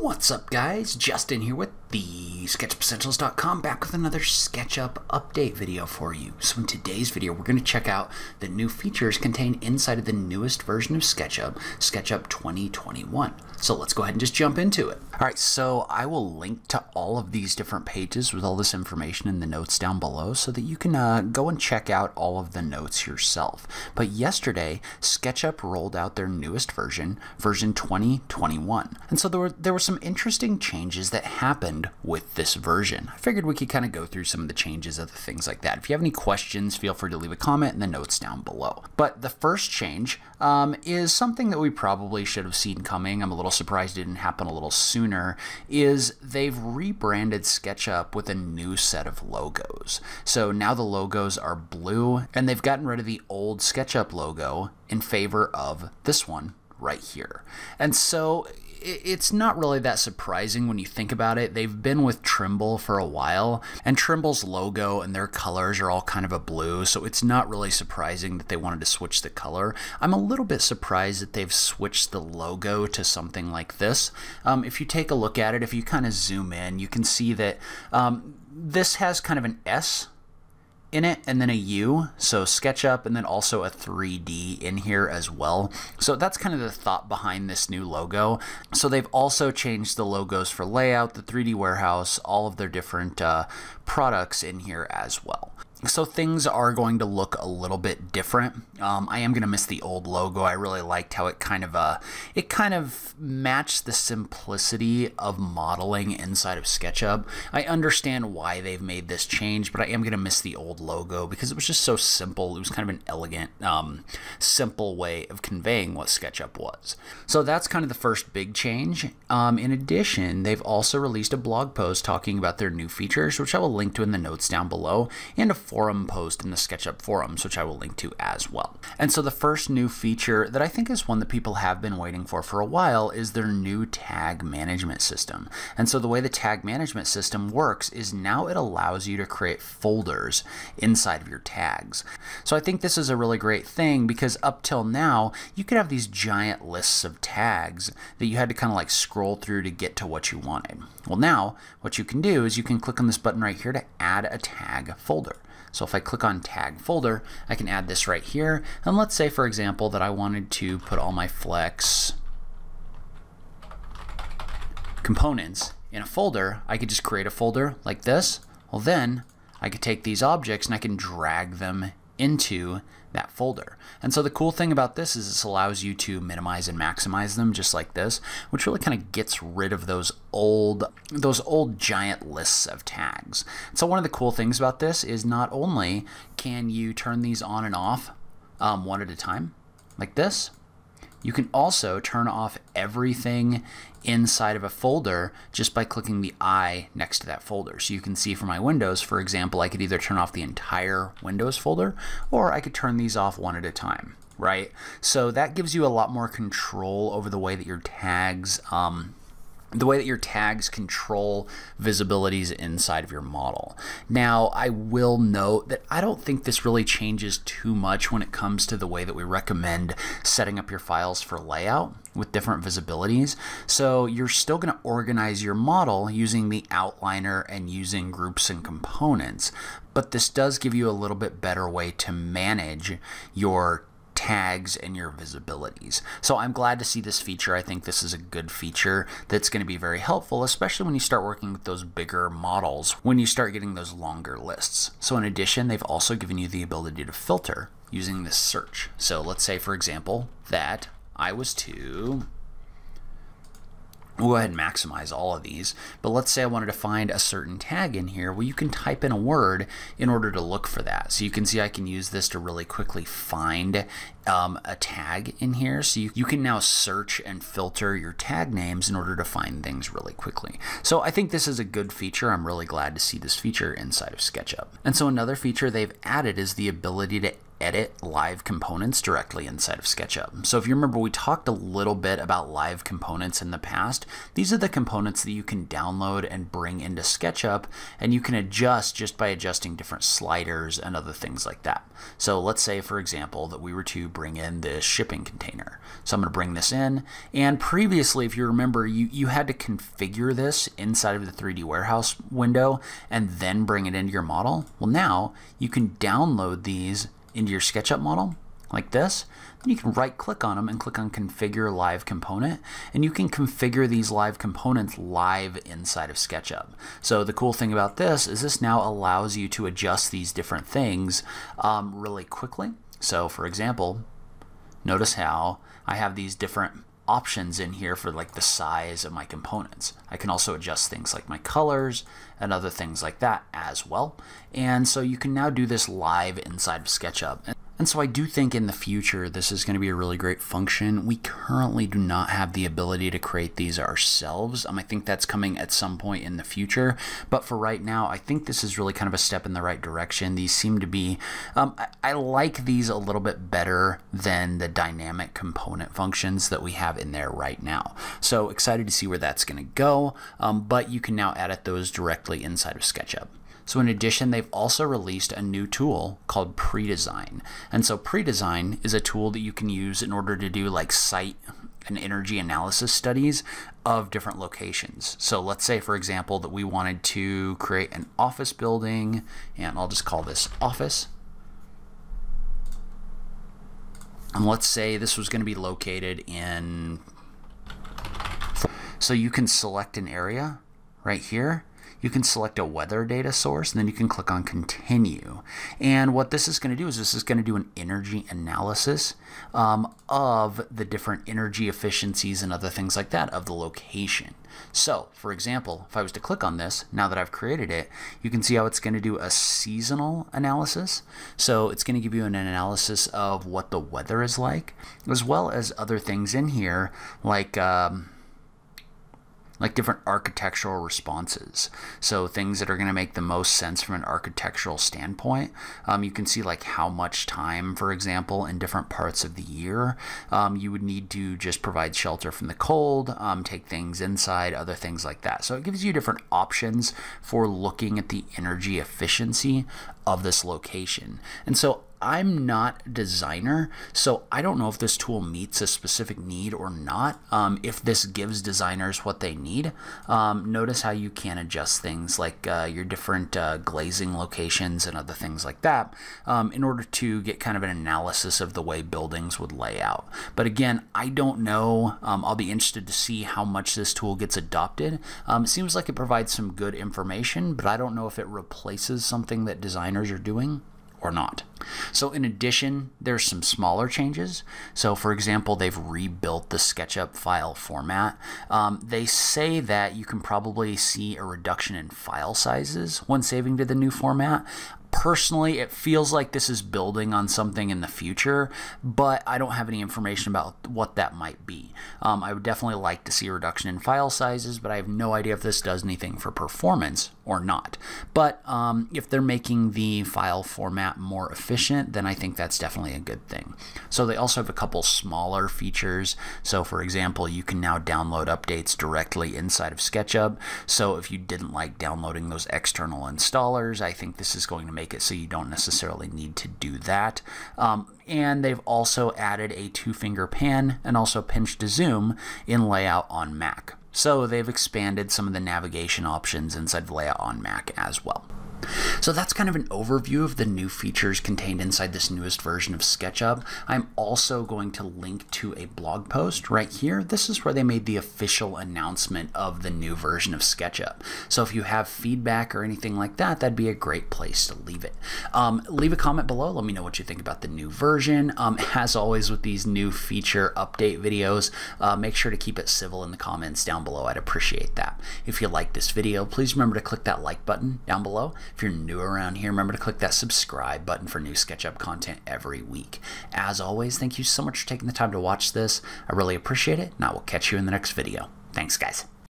What's up, guys? Justin here with the SketchUpEssentials.com back with another SketchUp update video for you. So in today's video, we're going to check out the new features contained inside of the newest version of SketchUp, SketchUp 2021. So let's go ahead and just jump into it. All right, so I will link to all of these different pages with all this information in the notes down below so that you can uh, go and check out all of the notes yourself. But yesterday, SketchUp rolled out their newest version, version 2021. And so there were, there were some interesting changes that happened with this version. I figured we could kind of go through some of the changes, other things like that. If you have any questions, feel free to leave a comment in the notes down below. But the first change um, is something that we probably should have seen coming. I'm a little surprised it didn't happen a little sooner, is they've rebranded SketchUp with a new set of logos. So now the logos are blue, and they've gotten rid of the old SketchUp logo in favor of this one right here. And so it's not really that surprising when you think about it. They've been with Trimble for a while, and Trimble's logo and their colors are all kind of a blue, so it's not really surprising that they wanted to switch the color. I'm a little bit surprised that they've switched the logo to something like this. Um, if you take a look at it, if you kind of zoom in, you can see that um, this has kind of an S in it and then a U, so SketchUp, and then also a 3D in here as well. So that's kind of the thought behind this new logo. So they've also changed the logos for layout, the 3D warehouse, all of their different uh, products in here as well. So things are going to look a little bit different. Um, I am going to miss the old logo. I really liked how it kind of uh, it kind of matched the simplicity of modeling inside of SketchUp. I understand why they've made this change, but I am going to miss the old logo because it was just so simple. It was kind of an elegant, um, simple way of conveying what SketchUp was. So that's kind of the first big change. Um, in addition, they've also released a blog post talking about their new features, which I will link to in the notes down below, and a forum post in the SketchUp forums, which I will link to as well. And so the first new feature that I think is one that people have been waiting for for a while is their new tag management system. And so the way the tag management system works is now it allows you to create folders inside of your tags. So I think this is a really great thing because up till now, you could have these giant lists of tags that you had to kind of like scroll through to get to what you wanted. Well, now what you can do is you can click on this button right here to add a tag folder. So if I click on tag folder, I can add this right here. And let's say, for example, that I wanted to put all my flex components in a folder. I could just create a folder like this. Well, then I could take these objects and I can drag them into that folder. And so the cool thing about this is this allows you to minimize and maximize them just like this, which really kind of gets rid of those old those old giant lists of tags. So one of the cool things about this is not only can you turn these on and off um, one at a time like this, you can also turn off everything inside of a folder just by clicking the I next to that folder. So you can see for my Windows, for example, I could either turn off the entire Windows folder or I could turn these off one at a time right? So that gives you a lot more control over the way that your tags um, the way that your tags control visibilities inside of your model. Now, I will note that I don't think this really changes too much when it comes to the way that we recommend setting up your files for layout with different visibilities. So you're still going to organize your model using the outliner and using groups and components, but this does give you a little bit better way to manage your tags and your visibilities. So I'm glad to see this feature. I think this is a good feature that's going to be very helpful, especially when you start working with those bigger models, when you start getting those longer lists. So in addition, they've also given you the ability to filter using this search. So let's say, for example, that I was to We'll go ahead and maximize all of these, but let's say I wanted to find a certain tag in here. Well, you can type in a word in order to look for that. So you can see I can use this to really quickly find um, a tag in here. So you, you can now search and filter your tag names in order to find things really quickly. So I think this is a good feature. I'm really glad to see this feature inside of SketchUp. And so another feature they've added is the ability to edit live components directly inside of SketchUp. So if you remember, we talked a little bit about live components in the past. These are the components that you can download and bring into SketchUp, and you can adjust just by adjusting different sliders and other things like that. So let's say, for example, that we were to bring in this shipping container. So I'm going to bring this in, and previously, if you remember, you, you had to configure this inside of the 3D warehouse window and then bring it into your model. Well, now you can download these into your SketchUp model like this, then you can right click on them and click on configure live component and you can configure these live components live inside of SketchUp. So the cool thing about this is this now allows you to adjust these different things um, really quickly. So for example, notice how I have these different options in here for like the size of my components. I can also adjust things like my colors and other things like that as well. And so you can now do this live inside of SketchUp. And so I do think in the future this is going to be a really great function. We currently do not have the ability to create these ourselves. Um, I think that's coming at some point in the future. But for right now, I think this is really kind of a step in the right direction. These seem to be, um, I, I like these a little bit better than the dynamic component functions that we have in there right now. So excited to see where that's going to go. Um, but you can now edit those directly inside of SketchUp. So in addition, they've also released a new tool called Predesign. And so Predesign is a tool that you can use in order to do like site and energy analysis studies of different locations. So let's say, for example, that we wanted to create an office building, and I'll just call this office. And let's say this was going to be located in. So you can select an area right here you can select a weather data source and then you can click on continue. And what this is going to do is this is going to do an energy analysis um, of the different energy efficiencies and other things like that of the location. So, for example, if I was to click on this, now that I've created it, you can see how it's going to do a seasonal analysis. So it's going to give you an analysis of what the weather is like, as well as other things in here like um, like different architectural responses. So things that are going to make the most sense from an architectural standpoint. Um, you can see like how much time, for example, in different parts of the year, um, you would need to just provide shelter from the cold, um, take things inside, other things like that. So it gives you different options for looking at the energy efficiency of this location. And so I'm not a designer, so I don't know if this tool meets a specific need or not. Um, if this gives designers what they need, um, notice how you can adjust things like uh, your different uh, glazing locations and other things like that um, in order to get kind of an analysis of the way buildings would lay out. But again, I don't know. Um, I'll be interested to see how much this tool gets adopted. Um, it seems like it provides some good information, but I don't know if it replaces something that designers are doing or not. So in addition, there's some smaller changes. So for example, they've rebuilt the SketchUp file format. Um, they say that you can probably see a reduction in file sizes when saving to the new format personally, it feels like this is building on something in the future, but I don't have any information about what that might be. Um, I would definitely like to see a reduction in file sizes, but I have no idea if this does anything for performance or not. But um, if they're making the file format more efficient, then I think that's definitely a good thing. So they also have a couple smaller features. So for example, you can now download updates directly inside of SketchUp. So if you didn't like downloading those external installers, I think this is going to make it so you don't necessarily need to do that. Um, and they've also added a two finger pan and also pinch to zoom in layout on Mac. So they've expanded some of the navigation options inside layout on Mac as well. So that's kind of an overview of the new features contained inside this newest version of SketchUp. I'm also going to link to a blog post right here. This is where they made the official announcement of the new version of SketchUp. So if you have feedback or anything like that, that'd be a great place to leave it. Um, leave a comment below. Let me know what you think about the new version. Um, as always with these new feature update videos, uh, make sure to keep it civil in the comments down below. I'd appreciate that. If you like this video, please remember to click that like button down below. If you're new around here, remember to click that subscribe button for new SketchUp content every week. As always, thank you so much for taking the time to watch this. I really appreciate it, and I will catch you in the next video. Thanks, guys.